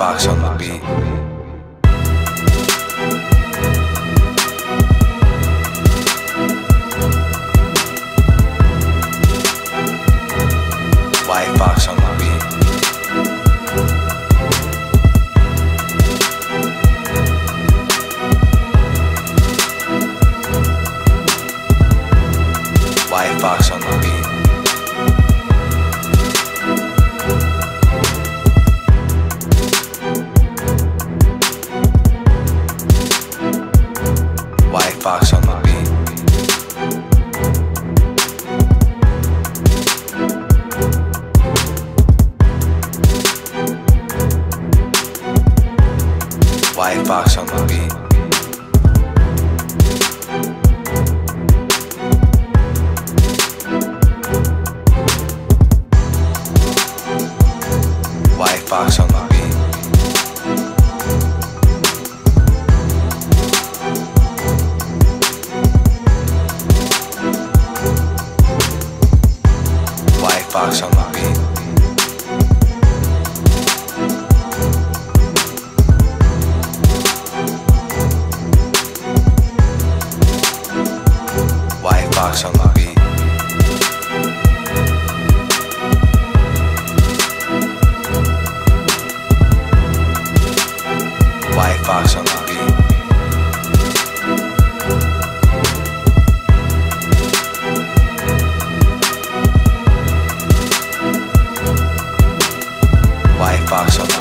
Foxx on the beat. Foxx on the beat. Foxx on the beat. Whyte Foxx on the beat. Whyte Foxx on fox on the beat。White fox on the beat。box on